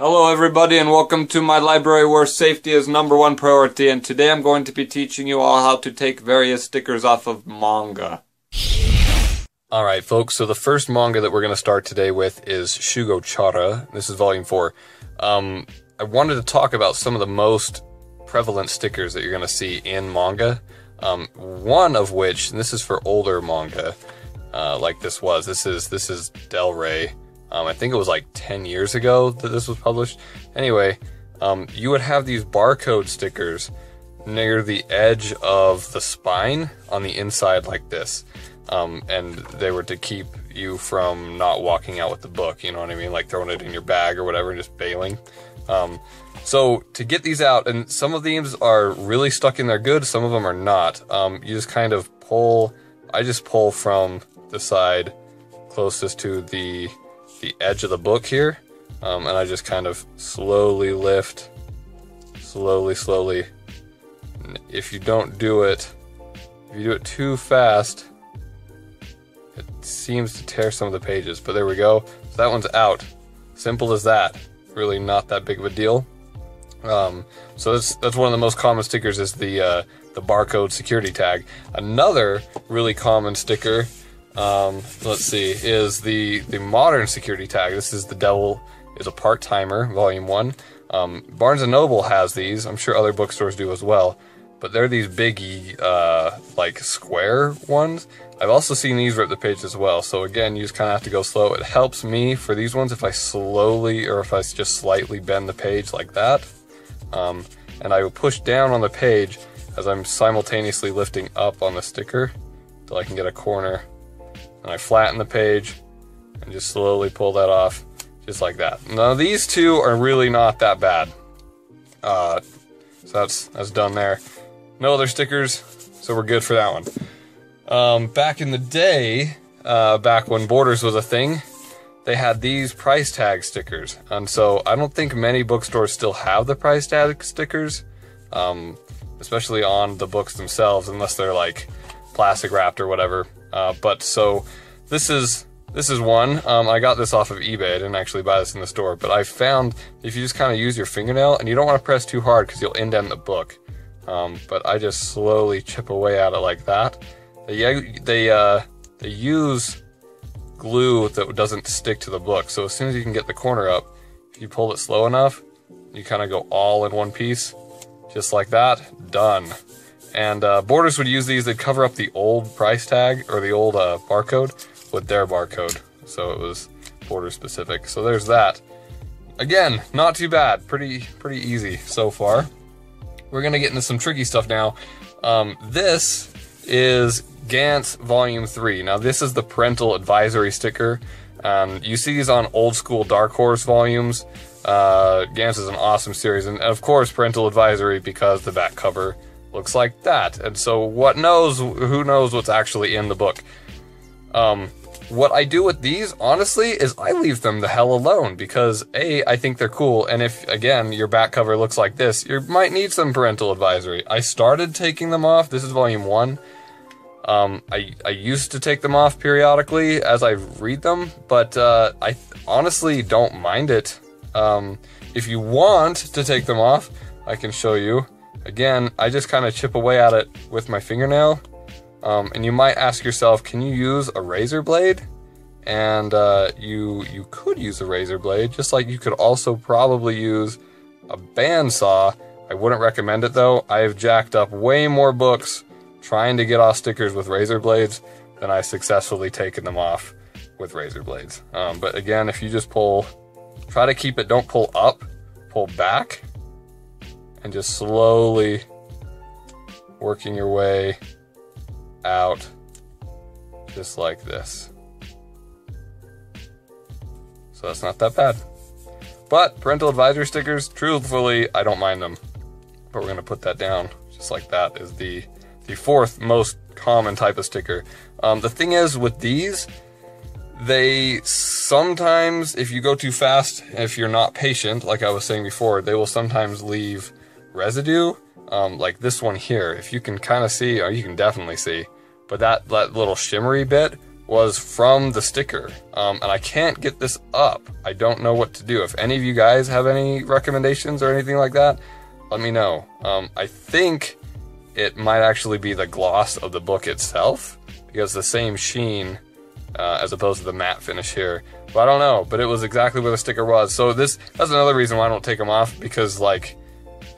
Hello everybody and welcome to my library where safety is number one priority and today I'm going to be teaching you all how to take various stickers off of manga. Alright folks, so the first manga that we're going to start today with is Shugo Chara. This is volume 4. Um, I wanted to talk about some of the most prevalent stickers that you're going to see in manga. Um, one of which, and this is for older manga, uh, like this was, this is, this is Del Rey. Um, I think it was like 10 years ago that this was published. Anyway, um, you would have these barcode stickers near the edge of the spine on the inside like this. Um, and they were to keep you from not walking out with the book, you know what I mean? Like throwing it in your bag or whatever and just bailing. Um, so to get these out, and some of these are really stuck in there good, some of them are not. Um, you just kind of pull, I just pull from the side closest to the the edge of the book here, um, and I just kind of slowly lift, slowly, slowly. If you don't do it, if you do it too fast, it seems to tear some of the pages, but there we go. So that one's out. Simple as that. Really not that big of a deal. Um, so that's that's one of the most common stickers is the uh, the barcode security tag. Another really common sticker um, let's see, is the, the modern security tag. This is The Devil is a Part-Timer, Volume 1. Um, Barnes & Noble has these. I'm sure other bookstores do as well. But they're these big, uh, like, square ones. I've also seen these rip the page as well. So again, you just kind of have to go slow. It helps me for these ones if I slowly, or if I just slightly bend the page like that. Um, and I will push down on the page as I'm simultaneously lifting up on the sticker till I can get a corner and I flatten the page and just slowly pull that off just like that. Now these two are really not that bad. Uh, so that's, that's done there. No other stickers, so we're good for that one. Um, back in the day, uh, back when Borders was a thing, they had these price tag stickers. And so I don't think many bookstores still have the price tag stickers, um, especially on the books themselves, unless they're like plastic wrapped or whatever. Uh, but so this is this is one. Um, I got this off of eBay. I didn't actually buy this in the store, but I found if you just kind of use your fingernail and you don't want to press too hard because you'll indent the book. Um, but I just slowly chip away at it like that. They they uh, they use glue that doesn't stick to the book. So as soon as you can get the corner up, if you pull it slow enough, you kind of go all in one piece, just like that. Done. And uh, Borders would use these, they'd cover up the old price tag or the old uh, barcode with their barcode. So it was Border specific. So there's that. Again, not too bad. Pretty, pretty easy so far. We're gonna get into some tricky stuff now. Um, this is Gantz Volume 3. Now this is the parental advisory sticker. Um, you see these on old school Dark Horse volumes. Uh, Gantz is an awesome series, and of course parental advisory because the back cover looks like that. And so what knows, who knows what's actually in the book. Um, what I do with these, honestly, is I leave them the hell alone because A, I think they're cool, and if, again, your back cover looks like this, you might need some parental advisory. I started taking them off, this is volume one. Um, I, I used to take them off periodically as I read them, but uh, I honestly don't mind it. Um, if you want to take them off, I can show you. Again, I just kind of chip away at it with my fingernail. Um, and you might ask yourself, can you use a razor blade? And uh, you you could use a razor blade, just like you could also probably use a bandsaw. I wouldn't recommend it though. I've jacked up way more books trying to get off stickers with razor blades than I successfully taken them off with razor blades. Um, but again, if you just pull, try to keep it, don't pull up, pull back, and just slowly working your way out just like this. So that's not that bad. But parental advisory stickers, truthfully, I don't mind them. But we're gonna put that down just like that is the the fourth most common type of sticker. Um, the thing is with these, they sometimes, if you go too fast, if you're not patient, like I was saying before, they will sometimes leave residue, um, like this one here, if you can kind of see, or you can definitely see, but that, that little shimmery bit was from the sticker, um, and I can't get this up. I don't know what to do. If any of you guys have any recommendations or anything like that, let me know. Um, I think it might actually be the gloss of the book itself because the same sheen uh, as opposed to the matte finish here. But I don't know. But it was exactly where the sticker was. So this that's another reason why I don't take them off because like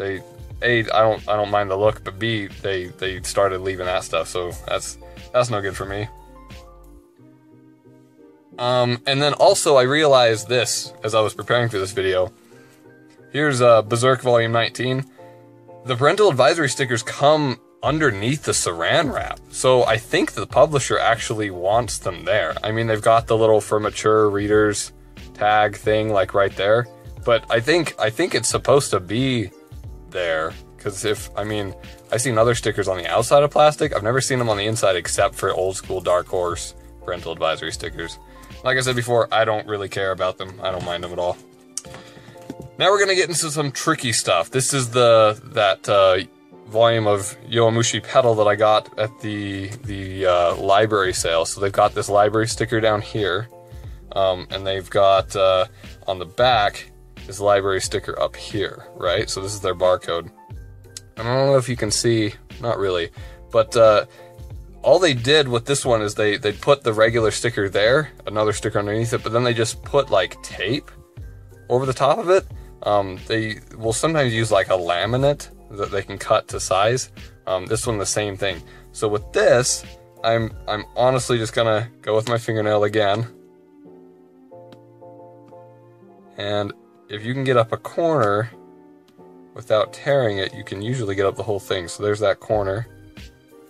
they a I don't I don't mind the look, but b they they started leaving that stuff. So that's that's no good for me. Um, and then also I realized this as I was preparing for this video. Here's uh, Berserk Volume 19. The parental advisory stickers come underneath the saran wrap. So I think the publisher actually wants them there. I mean, they've got the little for mature readers tag thing like right there. But I think I think it's supposed to be there because if I mean I've seen other stickers on the outside of plastic. I've never seen them on the inside except for old school Dark Horse parental advisory stickers. Like I said before, I don't really care about them. I don't mind them at all. Now we're gonna get into some tricky stuff. This is the that uh, volume of Yowamushi Pedal that I got at the the uh, library sale. So they've got this library sticker down here, um, and they've got uh, on the back this library sticker up here, right? So this is their barcode. I don't know if you can see, not really, but uh, all they did with this one is they they put the regular sticker there, another sticker underneath it, but then they just put like tape over the top of it. Um, they will sometimes use like a laminate that they can cut to size. Um, this one the same thing. So with this, I'm I'm honestly just gonna go with my fingernail again. And if you can get up a corner without tearing it, you can usually get up the whole thing. So there's that corner.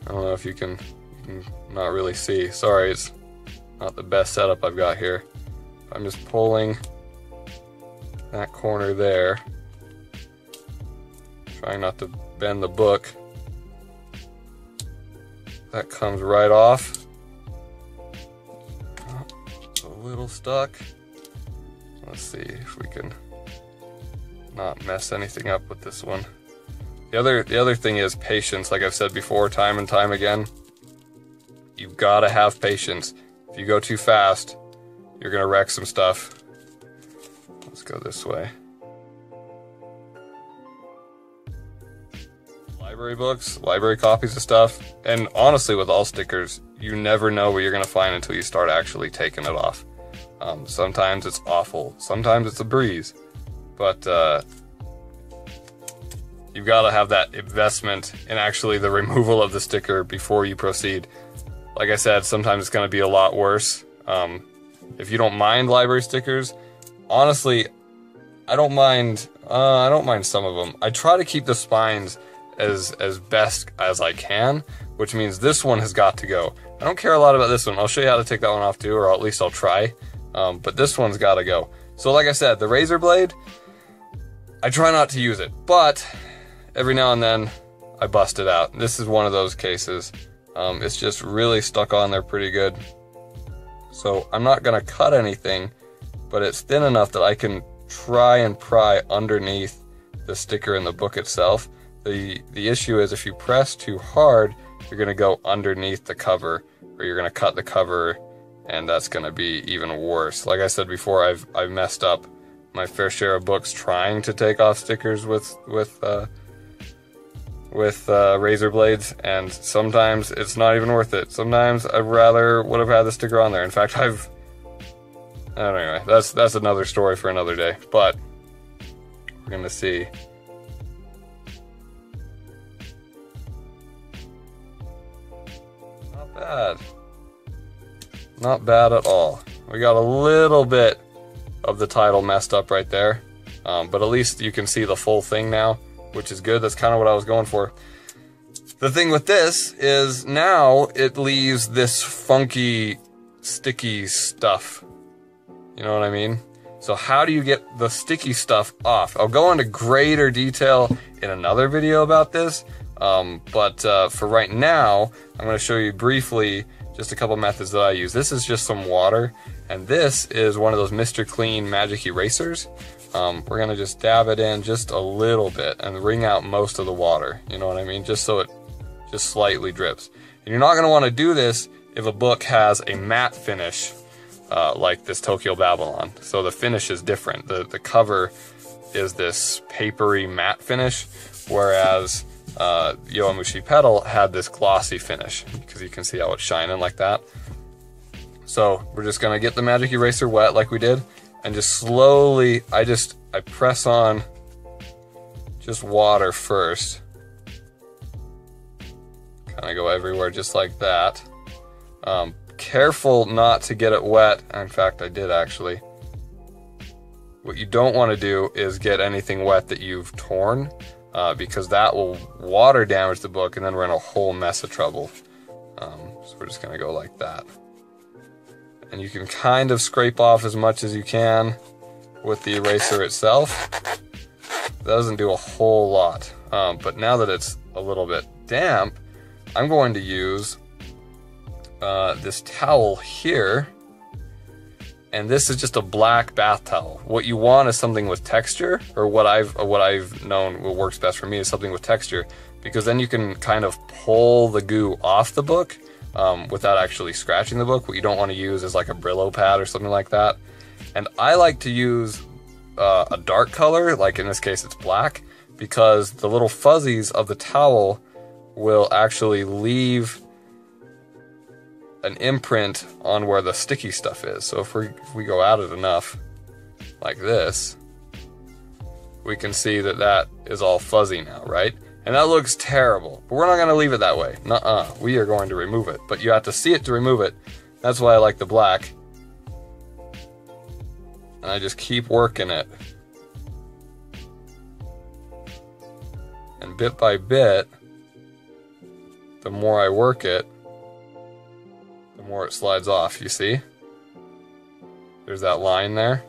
I don't know if you can, you can not really see. Sorry, it's not the best setup I've got here. I'm just pulling that corner there. Trying not to bend the book. That comes right off. Oh, a little stuck. Let's see if we can not mess anything up with this one. The other the other thing is patience, like I've said before time and time again. You've got to have patience. If you go too fast, you're going to wreck some stuff. Let's go this way. library books, library copies of stuff, and honestly, with all stickers, you never know what you're going to find until you start actually taking it off. Um, sometimes it's awful, sometimes it's a breeze, but uh, you've got to have that investment in actually the removal of the sticker before you proceed. Like I said, sometimes it's going to be a lot worse. Um, if you don't mind library stickers, honestly, I don't mind. Uh, I don't mind some of them. I try to keep the spines as as best as I can, which means this one has got to go. I don't care a lot about this one. I'll show you how to take that one off too, or at least I'll try. Um, but this one's got to go. So like I said, the razor blade, I try not to use it, but every now and then I bust it out. This is one of those cases. Um, it's just really stuck on there pretty good. So I'm not gonna cut anything, but it's thin enough that I can try and pry underneath the sticker in the book itself. The, the issue is if you press too hard, you're going to go underneath the cover or you're going to cut the cover and that's going to be even worse. Like I said before, I've, I've messed up my fair share of books trying to take off stickers with, with, uh, with uh, razor blades, and sometimes it's not even worth it. Sometimes I'd rather would have had the sticker on there. In fact, I've I don't know, anyway, that's that's another story for another day. But we're gonna see. Not bad. Not bad at all. We got a little bit of the title messed up right there. Um, but at least you can see the full thing now, which is good. That's kind of what I was going for. The thing with this is now it leaves this funky, sticky stuff. You know what I mean? So how do you get the sticky stuff off? I'll go into greater detail in another video about this, um, but uh, for right now, I'm going to show you briefly just a couple methods that I use. This is just some water, and this is one of those Mr. Clean Magic Erasers. Um, we're to just dab it in just a little bit and wring out most of the water, you know what I mean? Just so it just slightly drips. And you're not want to do this if a book has a matte finish, uh, like this Tokyo Babylon. So the finish is different. The, the cover is this papery matte finish, whereas uh, Yowamushi Pedal had this glossy finish because you can see how it's shining like that. So we're just gonna get the magic eraser wet like we did and just slowly, I just, I press on just water first. Kind of go everywhere just like that. Um, careful not to get it wet. In fact, I did actually. What you don't want to do is get anything wet that you've torn uh, because that will water damage the book and then we're in a whole mess of trouble. Um, so we're just going to go like that. And you can kind of scrape off as much as you can with the eraser itself. That doesn't do a whole lot. Um, but now that it's a little bit damp, I'm going to use uh, this towel here. And this is just a black bath towel. What you want is something with texture, or what I've or what I've known works best for me is something with texture, because then you can kind of pull the goo off the book um, without actually scratching the book. What you don't want to use is like a Brillo pad or something like that. And I like to use uh, a dark color, like in this case it's black, because the little fuzzies of the towel will actually leave an imprint on where the sticky stuff is. So if we, if we go at it enough, like this, we can see that that is all fuzzy now, right? And that looks terrible, but we're not gonna leave it that way. Nuh-uh, we are going to remove it. But you have to see it to remove it. That's why I like the black. And I just keep working it. And bit by bit, the more I work it, the more it slides off, you see? There's that line there.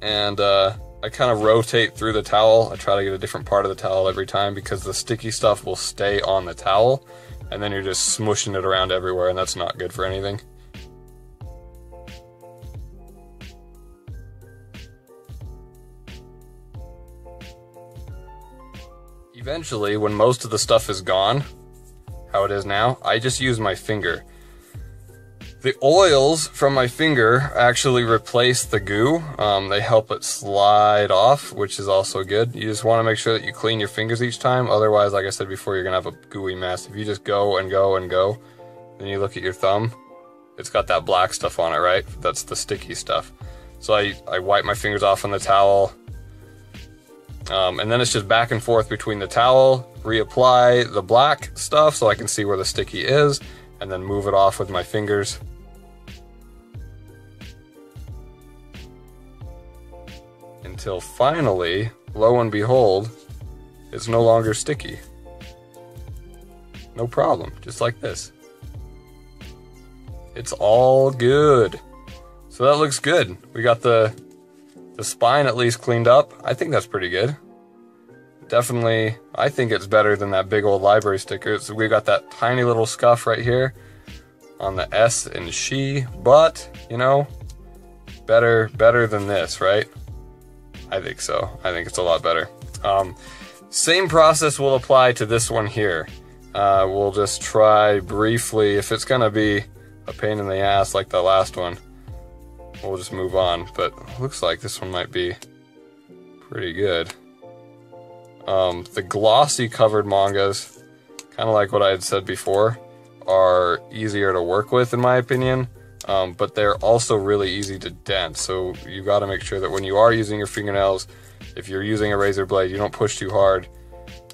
And uh, I kind of rotate through the towel. I try to get a different part of the towel every time because the sticky stuff will stay on the towel and then you're just smushing it around everywhere and that's not good for anything. Eventually, when most of the stuff is gone, how it is now, I just use my finger. The oils from my finger actually replace the goo. Um, they help it slide off, which is also good. You just want to make sure that you clean your fingers each time. Otherwise, like I said before, you're going to have a gooey mess. If you just go and go and go, then you look at your thumb, it's got that black stuff on it, right? That's the sticky stuff. So I, I wipe my fingers off on the towel, um, and then it's just back and forth between the towel, reapply the black stuff so I can see where the sticky is, and then move it off with my fingers. Until finally, lo and behold, it's no longer sticky. No problem, just like this. It's all good. So that looks good. We got the the spine at least cleaned up. I think that's pretty good. Definitely, I think it's better than that big old library sticker. So we got that tiny little scuff right here on the S and she, but you know, better better than this, right? I think so. I think it's a lot better. Um, same process will apply to this one here. Uh, we'll just try briefly if it's gonna be a pain in the ass like the last one we'll just move on. But looks like this one might be pretty good. Um, the glossy covered mangas, kind of like what I had said before, are easier to work with in my opinion. Um, but they're also really easy to dent. So you got to make sure that when you are using your fingernails, if you're using a razor blade, you don't push too hard.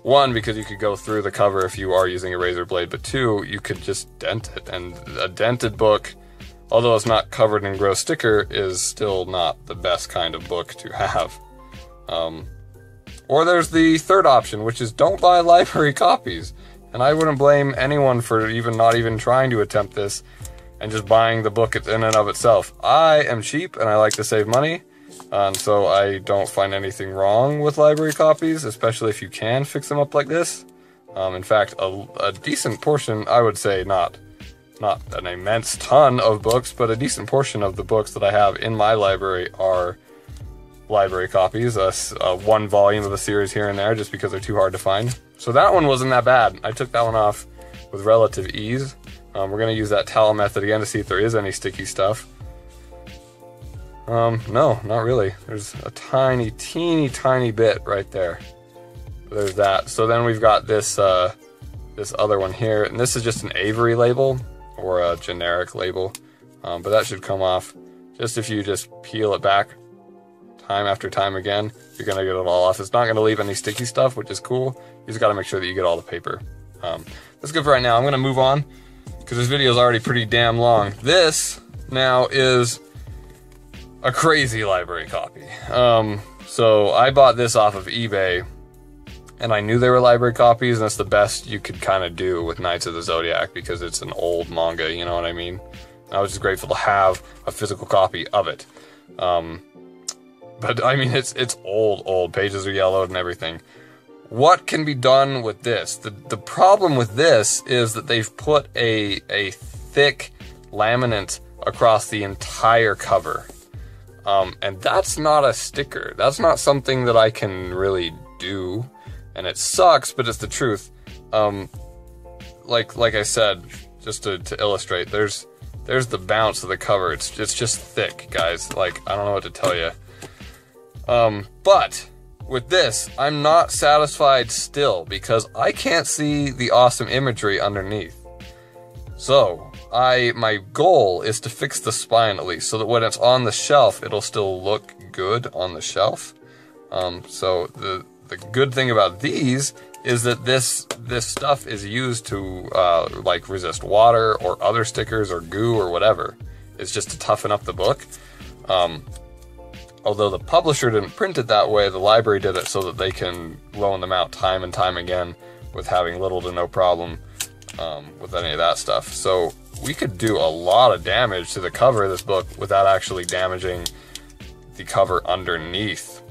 One, because you could go through the cover if you are using a razor blade, but two, you could just dent it. And a dented book although it's not covered in gross sticker, is still not the best kind of book to have. Um, or there's the third option, which is don't buy library copies. And I wouldn't blame anyone for even not even trying to attempt this and just buying the book in and of itself. I am cheap and I like to save money, and so I don't find anything wrong with library copies, especially if you can fix them up like this. Um, in fact, a, a decent portion, I would say, not not an immense ton of books, but a decent portion of the books that I have in my library are library copies, a, a one volume of a series here and there, just because they're too hard to find. so that one wasn't that bad. I took that one off with relative ease. Um, we're going to use that towel method again to see if there is any sticky stuff. Um, no, not really. There's a tiny, teeny, tiny bit right there. There's that. So then we've got this, uh, this other one here, and this is just an Avery label or a generic label, um, but that should come off just if you just peel it back time after time again, you're gonna get it all off. It's not gonna leave any sticky stuff, which is cool. You just gotta make sure that you get all the paper. Um, that's good for right now. I'm gonna move on because this video is already pretty damn long. This now is a crazy library copy. Um, so I bought this off of eBay and I knew they were library copies and that's the best you could kind of do with Knights of the Zodiac because it's an old manga, you know what I mean? I was just grateful to have a physical copy of it. Um, but I mean, it's it's old, old. Pages are yellowed and everything. What can be done with this? The the problem with this is that they've put a a thick laminate across the entire cover. Um, and that's not a sticker. That's not something that I can really do. And it sucks, but it's the truth. Um, like like I said, just to, to illustrate, there's there's the bounce of the cover. It's it's just thick, guys. Like I don't know what to tell you. Um, but with this, I'm not satisfied still because I can't see the awesome imagery underneath. So, I my goal is to fix the spine at least, so that when it's on the shelf, it'll still look good on the shelf. Um, so the the good thing about these is that this this stuff is used to uh, like resist water or other stickers or goo or whatever. It's just to toughen up the book. Um, although the publisher didn't print it that way, the library did it so that they can loan them out time and time again with having little to no problem um, with any of that stuff. So we could do a lot of damage to the cover of this book without actually damaging the cover underneath.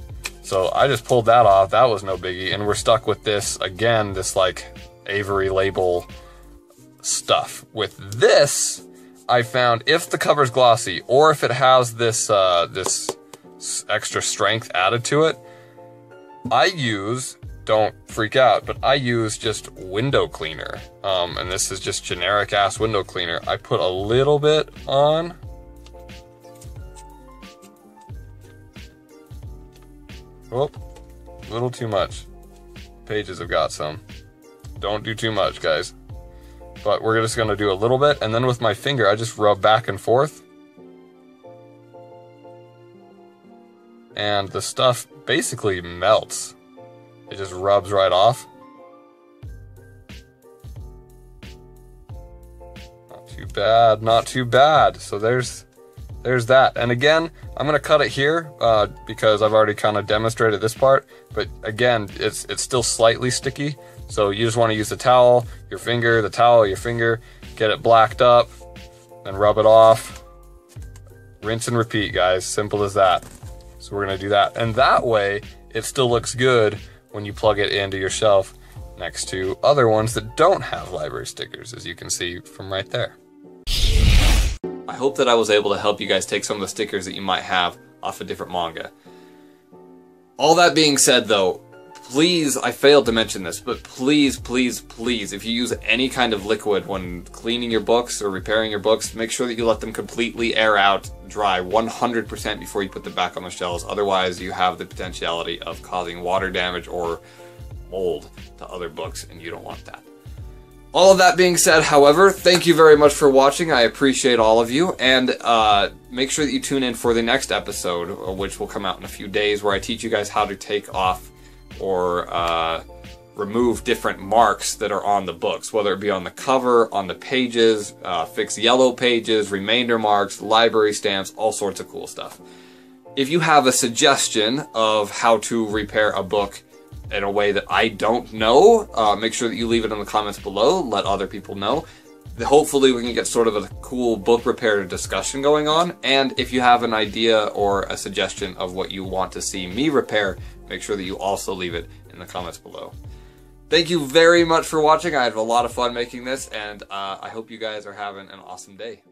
So I just pulled that off. That was no biggie. And we're stuck with this, again, this like Avery label stuff. With this, I found if the cover's glossy or if it has this, uh, this extra strength added to it. I use, don't freak out, but I use just window cleaner. Um, and this is just generic ass window cleaner. I put a little bit on. Oh, a little too much. Pages have got some. Don't do too much, guys. But we're just gonna do a little bit, and then with my finger, I just rub back and forth. And the stuff basically melts. It just rubs right off. Not too bad, not too bad. So there's there's that. And again, I'm gonna cut it here uh, because I've already kind of demonstrated this part. But again, it's it's still slightly sticky. So you just want to use the towel, your finger, the towel, your finger, get it blacked up, then rub it off. Rinse and repeat, guys. Simple as that. So we're gonna do that. And that way, it still looks good when you plug it into your shelf next to other ones that don't have library stickers, as you can see from right there. I hope that I was able to help you guys take some of the stickers that you might have off a different manga. All that being said though, please, I failed to mention this, but please, please, please, if you use any kind of liquid when cleaning your books or repairing your books, make sure that you let them completely air out, dry 100% before you put them back on the shelves. Otherwise, you have the potentiality of causing water damage or mold to other books, and you don't want that. All of that being said, however, thank you very much for watching. I appreciate all of you, and uh, make sure that you tune in for the next episode, which will come out in a few days, where I teach you guys how to take off or uh, remove different marks that are on the books, whether it be on the cover, on the pages, uh, fix yellow pages, remainder marks, library stamps, all sorts of cool stuff. If you have a suggestion of how to repair a book in a way that I don't know, uh, make sure that you leave it in the comments below. Let other people know. Hopefully, we can get sort of a cool book repair discussion going on. And if you have an idea or a suggestion of what you want to see me repair, make sure that you also leave it in the comments below. Thank you very much for watching. I had a lot of fun making this, and uh, I hope you guys are having an awesome day.